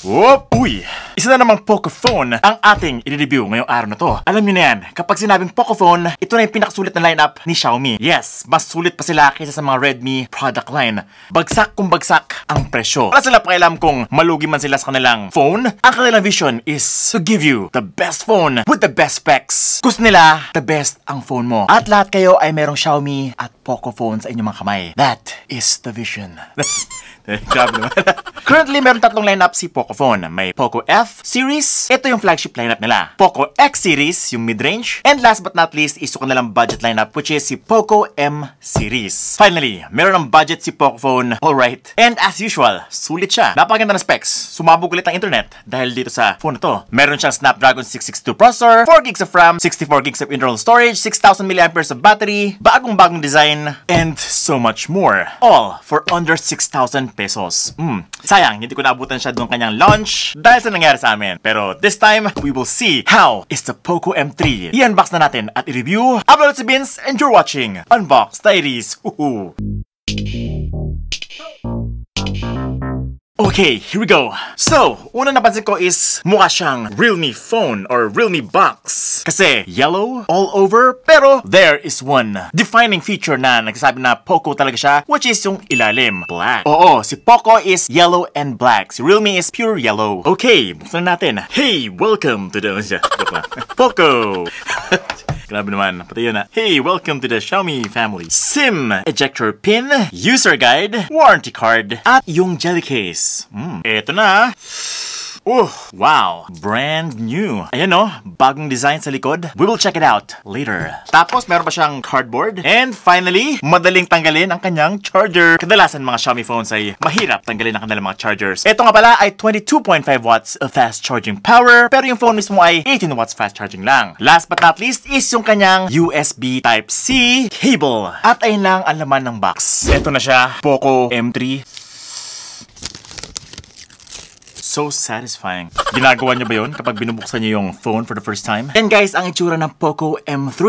Whoop! Uy! Isa na namang Pocophone ang ating i-review ngayong araw na to. Alam niyo na yan, kapag sinabing Pocophone, ito na yung pinakasulit na lineup ni Xiaomi. Yes, mas sulit pa sila kaysa sa mga Redmi product line. Bagsak kung bagsak ang presyo. Wala sila pakialam kung malugi man sila sa kanilang phone. Ang kanilang vision is to give you the best phone with the best specs. Gusto nila, the best ang phone mo. At lahat kayo ay merong Xiaomi at Pocophone sa inyong mga kamay. That is the vision. Grabe naman. Currently, meron tatlong lineup si Pocophone. May Poco F series. Ito yung flagship lineup nila. Poco X series, yung mid-range. And last but not least, is yung kanilang budget lineup, which is si Poco M series. Finally, meron ng budget si Pocophone. Alright. And as usual, sulit siya. Napakaganda ng specs. Sumabog ulit ang internet dahil dito sa phone na to. Meron siyang Snapdragon 662 processor, 4 gigs of RAM, 64 gigs of internal storage, 6,000 mAh of battery, bagong-bagong design, and so much more. All for under 6,000 pesos. Hmm. Sayang, hindi ko naabutan siya doon kanyang launch dahil sa nangyari sa amin. Pero this time, we will see how is the Poco M3. I-unbox na natin at i-review. Upload si Vince and you're watching Unbox Diaries. Woohoo! Okay, here we go. So, una napansin ko is mukha siyang Realme phone or Realme box. Kasi yellow all over, pero there is one defining feature na nagsasabi na Poco talaga siya, which is yung ilalim, black. Oo, si Poco is yellow and black. Si Realme is pure yellow. Okay, buksan na natin. Hey, welcome to the... Poco! Grabe naman, pati yun na. Hey, welcome to the Xiaomi family. SIM ejector pin, user guide, warranty card, at yung jelly case. Hmm, eto na. Oh, wow. Brand new. Ayan o, bagong design sa likod. We will check it out later. Tapos, meron pa siyang cardboard. And finally, madaling tanggalin ang kanyang charger. Kadalasan mga Xiaomi phones ay mahirap tanggalin ang kanilang mga chargers. Ito nga pala ay 22.5 watts of fast charging power. Pero yung phone mismo ay 18 watts fast charging lang. Last but not least is yung kanyang USB Type-C cable. At ayun lang ang laman ng box. Ito na siya, Poco M3 so satisfying. Ginagawa niyo ba yon kapag binubuksan niyo yung phone for the first time? And guys, ang itsura ng Poco M3,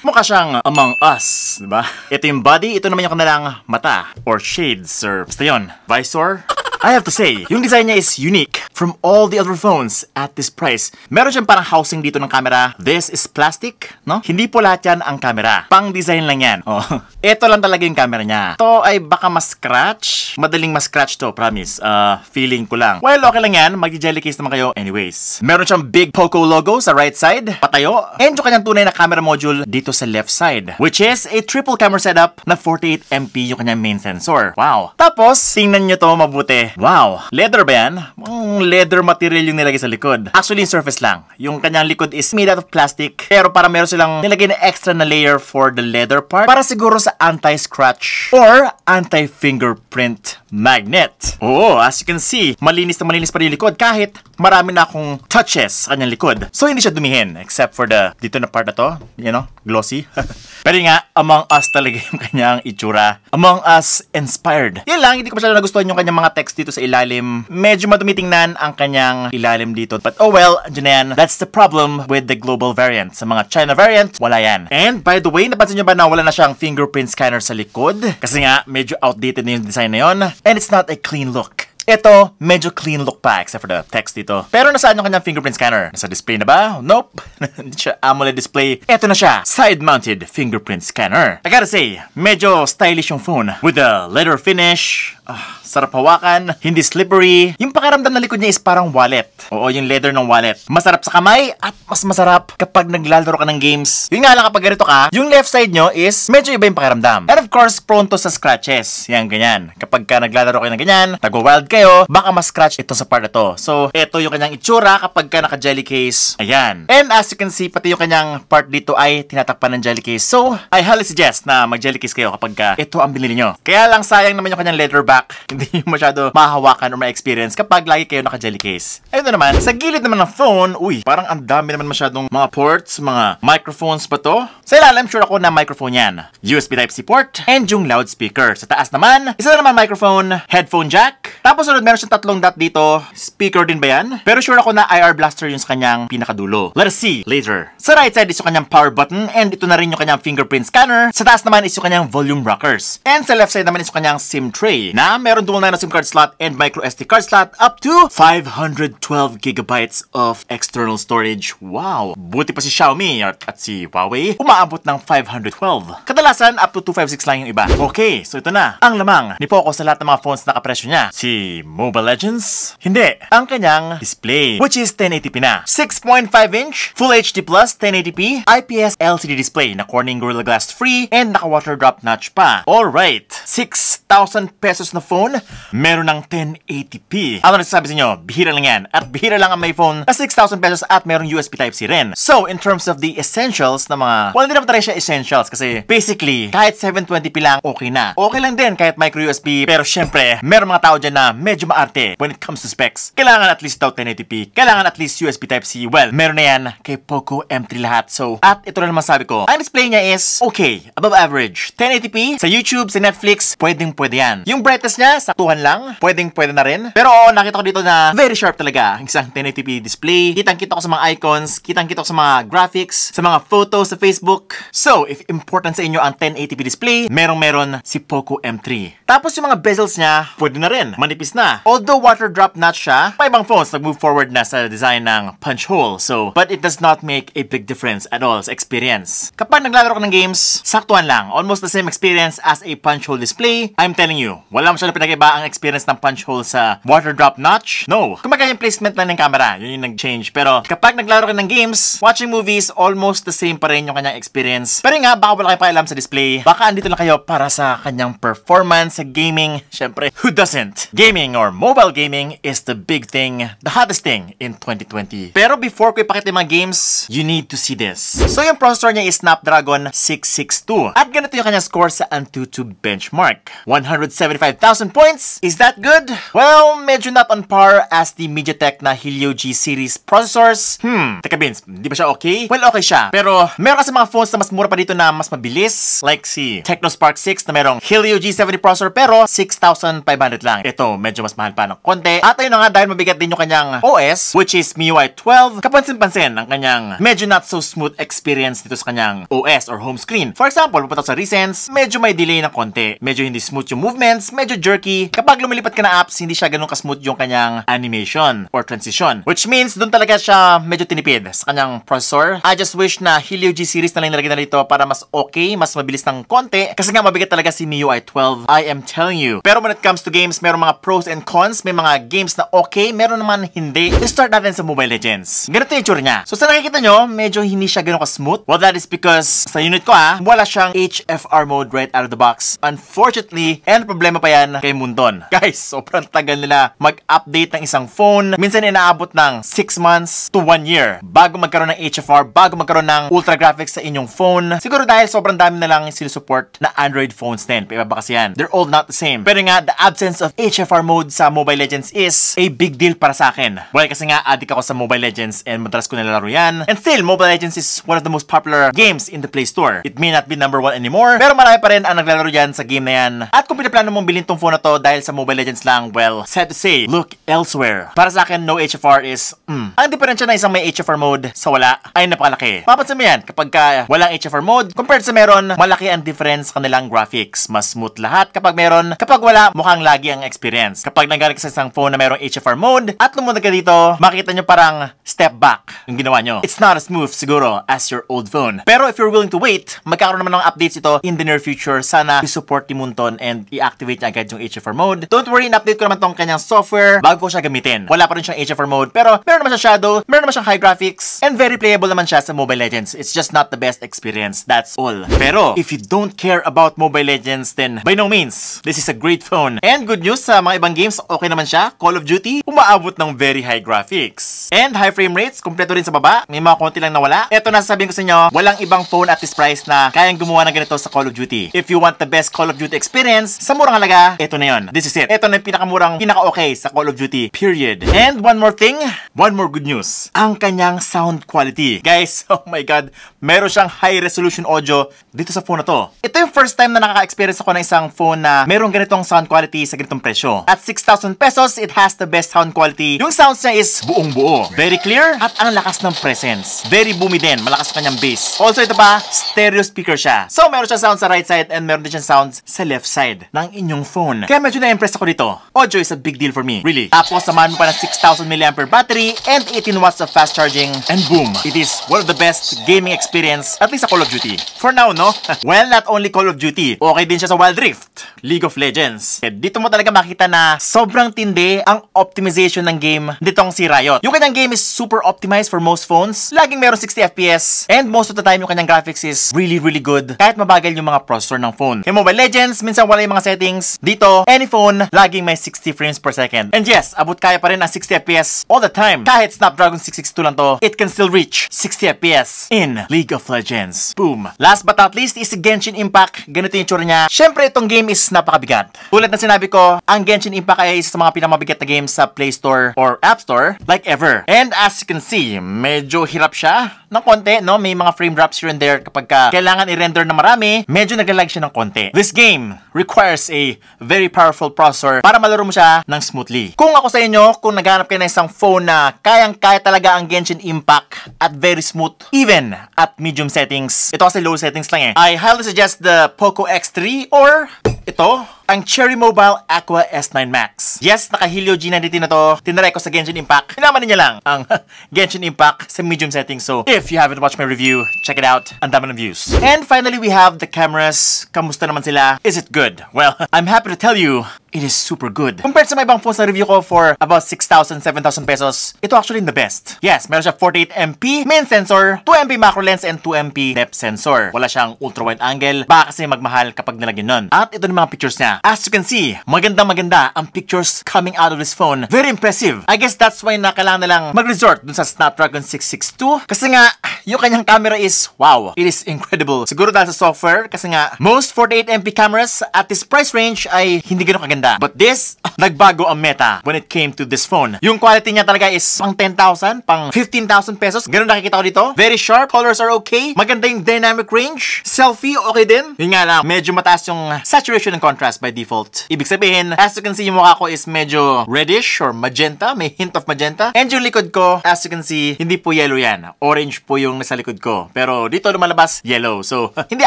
mukha siyang Among Us, di ba? Ito yung body, ito naman yung kanilang mata, or shades, or basta yun. Visor, I have to say, yung design niya is unique from all the other phones at this price. Meron siyang parang housing dito ng camera. This is plastic, no? Hindi po lahat yan ang camera. Pang design lang yan. Oh. Ito lang talaga yung camera niya. Ito ay baka mas-scratch. Madaling mas-scratch to, promise. Uh, feeling ko lang. Well, okay lang yan. Mag-jelly case naman kayo anyways. Meron siyang big Poco logo sa right side. Patayo. And yung kanyang tunay na camera module dito sa left side. Which is a triple camera setup na 48MP yung kanyang main sensor. Wow. Tapos, tingnan nyo to mabuti. Wow! Leather ba yan? Mm, leather material yung nilagay sa likod. Actually, yung surface lang. Yung kanyang likod is made out of plastic. Pero para meron silang nilagay na extra na layer for the leather part. Para siguro sa anti-scratch or anti-fingerprint magnet. Oo, as you can see, malinis na malinis pa rin yung likod kahit marami na akong touches sa kanyang likod. So, hindi siya dumihin except for the dito na part na to. You know, glossy. Pero nga, Among Us talaga yung kanyang itsura. Among Us inspired. Yan lang, hindi ko masyado nagustuhan yung kanyang mga text dito sa ilalim. Medyo madumi tingnan ang kanyang ilalim dito. But oh well, andyan na yan. That's the problem with the global variant. Sa mga China variant, wala yan. And by the way, napansin nyo ba na wala na siyang fingerprint scanner sa likod? Kasi nga, medyo outdated na yung design na yon. And it's not a clean look. Ito, medyo clean look pa except for the text dito. Pero nasaan yung kanyang fingerprint scanner? Nasa display na ba? Nope. Hindi siya AMOLED display. Ito na siya, side-mounted fingerprint scanner. I gotta say, medyo stylish yung phone. With the leather finish, ah, sarap hawakan, hindi slippery. Yung pakiramdam na likod niya is parang wallet. Oo, yung leather ng wallet. Masarap sa kamay at mas masarap kapag naglalaro ka ng games. Yun nga lang kapag ganito ka, yung left side nyo is medyo iba yung pakiramdam. And course, pronto sa scratches. Yan, ganyan. Kapag ka naglalaro kayo ng ganyan, nagwa-wild kayo, baka ma-scratch ito sa part na to. So, ito yung kanyang itsura kapag ka naka-jelly case. Ayan. And as you can see, pati yung kanyang part dito ay tinatakpan ng jelly case. So, I highly suggest na mag-jelly case kayo kapag ka ito ang binili nyo. Kaya lang sayang naman yung kanyang leather back. Hindi nyo masyado mahahawakan or ma-experience kapag lagi kayo naka-jelly case. Ayun na naman, sa gilid naman ng phone, uy, parang ang dami naman masyadong mga ports, mga microphones pa to. Sa ilalim, sure ako na microphone yan. USB Type-C port, and yung loudspeaker. Sa taas naman, isa na naman microphone, headphone jack, tapos sunod meron siyang tatlong dot dito. Speaker din ba yan? Pero sure ako na IR blaster yung sa kanyang pinakadulo. Let us see later. Sa right side is yung kanyang power button and ito na rin yung kanyang fingerprint scanner. Sa taas naman is yung kanyang volume rockers. And sa left side naman is yung kanyang SIM tray na na meron dual nano SIM card slot and micro SD card slot up to 512 gigabytes of external storage. Wow! Buti pa si Xiaomi at, at si Huawei umaabot ng 512. Kadalasan up to 256 lang yung iba. Okay, so ito na. Ang lamang ni Poco sa lahat ng mga phones na kapresyo niya. Si Mobile Legends? Hindi. Ang kanyang display, which is 1080p na. 6.5 inch, Full HD Plus 1080p, IPS LCD display na Corning Gorilla Glass free and naka water drop notch pa. Alright, 6,000 pesos na phone, meron ng 1080p. Ano nagsasabi sa inyo? Bihira lang yan. At bihira lang ang may phone na 6,000 pesos at merong USB Type-C rin. So, in terms of the essentials na mga, well, hindi naman talaga siya essentials kasi basically, kahit 720p lang, okay na. Okay lang din kahit micro USB, pero syempre, meron mga tao dyan na medyo maarte when it comes to specs. Kailangan at least daw 1080p. Kailangan at least USB Type-C. Well, meron na yan kay Poco M3 lahat. So, at ito na naman sabi ko, ang display niya is okay, above average. 1080p, sa YouTube, sa Netflix, pwedeng pwede yan. Yung brightness niya, saktuhan lang, pwedeng pwede na rin. Pero oo, nakita ko dito na very sharp talaga ang isang 1080p display. Kitang-kita ko sa mga icons, kitang-kita ko sa mga graphics, sa mga photos sa Facebook. So, if important sa inyo ang 1080p display, merong-meron si Poco M3. Tapos yung mga bezels niya, pwede na rin, manipis na. Although water drop notch siya, pa ibang phones nag-move forward na sa design ng punch hole. So, but it does not make a big difference at all sa experience. Kapag naglalaro ka ng games, saktuhan lang. Almost the same experience as a punch hole display. I'm telling you, wala masyadong pinag-iba ang experience ng punch hole sa water drop notch. No. Kumbaga yung placement lang ng camera, yun yung nag-change. Pero kapag naglaro ka ng games, watching movies, almost the same pa rin yung kanyang experience. Pero nga, baka wala kayo pakialam sa display. Baka andito lang kayo para sa kanyang performance sa gaming. Siyempre, who doesn't? Gaming or mobile gaming is the big thing, the hottest thing in 2020. Pero before ko ipakita yung mga games, you need to see this. So yung processor niya is Snapdragon 662. At ganito yung kanyang score sa Antutu benchmark. 175,000 points. Is that good? Well, medyo not on par as the MediaTek na Helio G series processors. Hmm, teka Vince, di ba siya okay? Well, okay siya. Pero meron kasi mga phones na mas mura pa dito na mas mabilis. Like si Technospark 6 na merong Helio G70 processor pero 6,500 lang. Ito, medyo mas mahal pa ng konti. At ayun nga dahil mabigat din yung kanyang OS, which is MIUI 12, kapansin-pansin ang kanyang medyo not so smooth experience dito sa kanyang OS or home screen. For example, pupunta sa recents, medyo may delay ng konti. Medyo hindi smooth yung movements, medyo jerky. Kapag lumilipat ka na apps, hindi siya ganun ka-smooth yung kanyang animation or transition. Which means, doon talaga siya medyo tinipid sa kanyang processor. I just wish na Helio G series na lang nilagay na dito para mas okay, mas mabilis ng konti. Kasi nga mabigat talaga si MIUI 12. I am telling you. Pero when it comes to games, meron mga pros and cons. May mga games na okay, meron naman hindi. Let's start natin sa Mobile Legends. Ganito yung itsura niya. So sa nakikita nyo, medyo hindi siya ganun ka-smooth. Well, that is because sa unit ko ah, wala siyang HFR mode right out of the box. Unfortunately, and problema pa yan kay Mundon. Guys, sobrang tagal nila mag-update ng isang phone. Minsan inaabot ng 6 months to 1 year bago magkaroon ng HFR, bago magkaroon ng ultra graphics sa inyong phone. Siguro dahil sobrang dami na lang sinusupport na Android phones din. Paiba ba yan? They're all not the same. Pero nga, the absence of HFR mode sa Mobile Legends is a big deal para sa akin. Well, kasi nga, addict ako sa Mobile Legends and madalas ko nilalaro yan. And still, Mobile Legends is one of the most popular games in the Play Store. It may not be number one anymore, pero marami pa rin ang naglalaro dyan sa game na yan. At kung pinaplano mong bilhin tong phone na to dahil sa Mobile Legends lang, well, sad to say, look elsewhere. Para sa akin, no HFR is, mm. Ang diferensya na isang may HFR mode sa wala ay napakalaki. Mapansin mo yan, kapag ka walang HFR mode, compared sa meron, malaki ang difference kanilang graphics. Mas smooth lahat kapag meron. Kapag wala, mukhang lagi ang experience. Kapag nanggaling ka sa isang phone na merong HFR mode, at lumunod ka dito, makita nyo parang step back yung ginawa nyo. It's not as smooth siguro as your old phone. Pero if you're willing to wait, magkakaroon naman ng updates ito in the near future. Sana i-support ni Munton and i-activate niya agad yung HFR mode. Don't worry, in-update ko naman tong kanyang software bago ko siya gamitin. Wala pa rin siyang HFR mode, pero meron naman siyang shadow, meron naman siyang high graphics, and very playable naman siya sa Mobile Legends. It's just not the best experience, that's all. Pero, if you don't care about Mobile Legends, then by no means, this is a great phone. And good news sa mga ibang games, okay naman siya. Call of Duty, umaabot ng very high graphics. And high frame rates, kumpleto rin sa baba. May mga konti lang nawala. Ito na sasabihin ko sa inyo, walang ibang phone at this price na kayang gumawa ng ganito sa Call of Duty. If you want the best Call of Duty experience, sa murang halaga, ito na yon. This is it. Ito na yung pinakamurang, pinaka-okay sa Call of Duty, period. And one more thing, one more good news. Ang kanyang sound quality. Guys, oh my god, meron siyang high resolution audio dito sa phone na to. Ito yung first time na nakaka-experience ako ng isang phone na merong ganitong sound quality sa ganitong presyo. At 6,000 pesos, it has the best sound quality. Yung sounds niya is buong buo. Very clear at ang lakas ng presence. Very boomy din, malakas kanyang bass. Also ito pa, stereo speaker siya. So meron siyang sound sa right side and meron din siyang sounds sa left side ng inyong phone. Kaya medyo na-impress ako dito. Audio is a big deal for me. Really. Tapos samahan mo pa ng 6,000 mAh battery and 18 watts of fast charging. And boom, it is one of the best gaming experience, at least sa Call of Duty. For now, no? well, not only Call of Duty, okay din siya sa Wild Rift, League of Legends. Dito mo talaga makita na sobrang tindi ang optimization ng game nitong si Riot. Yung kanyang game is super optimized for most phones. Laging meron 60 FPS. And most of the time, yung kanyang graphics is really, really good. Kahit mabagal yung mga processor ng phone. Yung Mobile Legends, minsan wala yung mga settings. Dito, any phone, laging may 60 frames per second. And yes, abot kaya pa rin ang 60 FPS all the time. Kahit Snapdragon 662 lang to, it can still reach 60 FPS in League of Legends. Boom. Last but not least is Genshin Impact. Ganito yung tsura niya. Syempre, itong game is napakabigat. Tulad na sinabi ko, ang Genshin Impact ay isa sa mga pinamabigat na games sa Play Store or App Store like ever. And as you can see, medyo hirap siya ng konti, no? May mga frame drops here and there kapag ka kailangan i-render na marami, medyo naglalag siya ng konti. This game requires a very powerful processor para malaro mo siya ng smoothly. Kung ako sa inyo, kung naghanap kayo ng isang phone na kayang-kaya talaga ang Genshin Impact at very smooth, even at medium settings, ito kasi low settings lang eh, I highly suggest the Poco X3 or ito, ang Cherry Mobile Aqua S9 Max. Yes, naka Helio G92 na to. Tinry ko sa Genshin Impact. Pinamanin niya lang ang Genshin Impact sa medium settings. So, if you haven't watched my review, check it out. Ang dami ng views. And finally, we have the cameras. Kamusta naman sila? Is it good? Well, I'm happy to tell you, it is super good. Compared sa mga ibang phones na review ko for about 6,000, 7,000 pesos, ito actually the best. Yes, meron siya 48MP main sensor, 2MP macro lens, and 2MP depth sensor. Wala siyang ultra wide angle, baka kasi magmahal kapag nilagyan nun. At ito yung mga pictures niya. As you can see, maganda maganda ang pictures coming out of this phone. Very impressive. I guess that's why na kailangan na lang mag-resort dun sa Snapdragon 662. Kasi nga, yung kanyang camera is, wow, it is incredible. Siguro dahil sa software, kasi nga, most 48MP cameras at this price range ay hindi ganun kaganda. But this, nagbago ang meta when it came to this phone. Yung quality niya talaga is pang 10,000, pang 15,000 pesos. Ganun nakikita ko dito. Very sharp, colors are okay. Maganda yung dynamic range. Selfie, okay din. Yun nga lang, medyo mataas yung saturation and contrast by default. Ibig sabihin, as you can see, yung mukha ko is medyo reddish or magenta. May hint of magenta. And yung likod ko, as you can see, hindi po yellow yan. Orange po yung nasa likod ko. Pero dito lumalabas yellow. So, hindi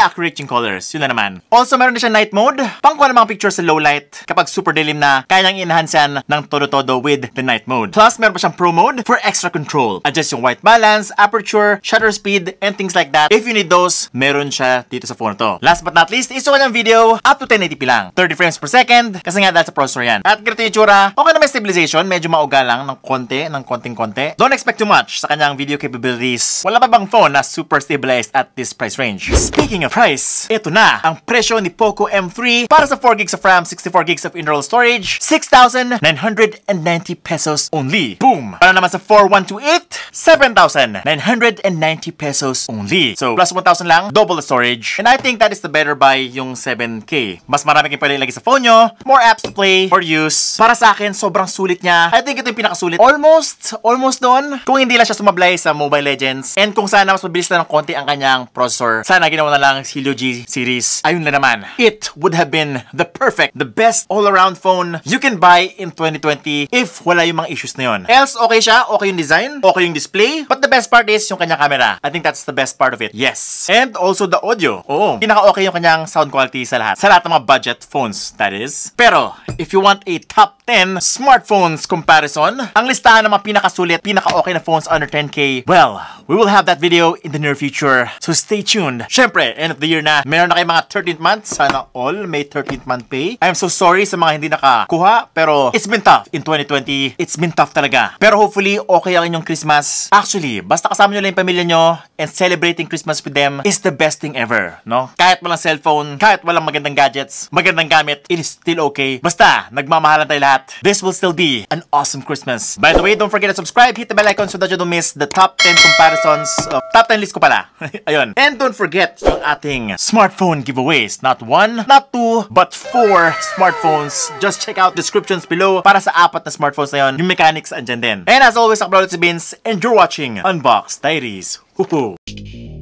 accurate yung colors. Yun na naman. Also, meron din siya night mode. Pangkuha ng mga pictures sa low light. Kapag super dilim na, kaya nang enhance yan ng todo-todo with the night mode. Plus, meron pa siyang pro mode for extra control. Adjust yung white balance, aperture, shutter speed, and things like that. If you need those, meron siya dito sa phone to. Last but not least, iso kanyang video up to 1080p lang. 30 frames per second, kasi nga dahil sa processor yan. At ganito yung tsura, okay na may stabilization, medyo mauga lang ng konti, ng konting-konti. Don't expect too much sa kanyang video capabilities. Wala pa bang phone na super stabilized at this price range? Speaking of price, ito na ang presyo ni Poco M3 para sa 4 gigs of RAM, 64 gigs of internal storage, 6,990 pesos only. Boom! Para naman sa 4128, 7,990 pesos only. So, plus 1,000 lang, double the storage. And I think that is the better buy yung 7K. Mas marami kayong pwede ilagay sa phone nyo, more apps to play or use. Para sa akin, sobrang sulit niya. I think ito yung pinakasulit. Almost, almost doon. Kung hindi lang siya sumablay sa Mobile Legends, and kung sana mas mabilis na ng konti ang kanyang processor, sana ginawa na lang Helio G series. Ayun na naman. It would have been the perfect, the best all-around phone you can buy in 2020 if wala yung mga issues na yun. Else, okay siya, okay yung design, okay yung display, but the best part is yung kanyang camera. I think that's the best part of it. Yes. And also the audio. Oo. Pinaka-okay yung kanyang sound quality sa lahat. Sa lahat ng mga budget phones, that is. Pero, if you want a top 10 smartphones comparison, ang listahan ng mga pinakasulit, pinaka-okay na phones under 10K, well, we will have that video in the near future. So stay tuned. Syempre, end of the year na, meron na kayo mga 13th month. Sana all may 13th month pay. I'm so sorry sa mga hindi nakakuha, pero it's been tough in 2020. It's been tough talaga. Pero hopefully, okay ang inyong Christmas. Actually, basta kasama nyo lang yung pamilya nyo and celebrating Christmas with them is the best thing ever, no? Kahit walang cellphone, kahit walang magandang gadgets, magandang gamit, it is still okay. Basta, nagmamahalan tayo lahat. This will still be an awesome Christmas. By the way, don't forget to subscribe, hit the bell icon so that you don't miss the top 10 comparisons of top 10 list ko pala. Ayun. And don't forget yung ating smartphone giveaways. Not one, not two, but four smartphones. Just check out descriptions below para sa apat na smartphones na yun. Yung mechanics andyan din. And as always, ako si Vince and you're watching Unbox Diaries. Woohoo!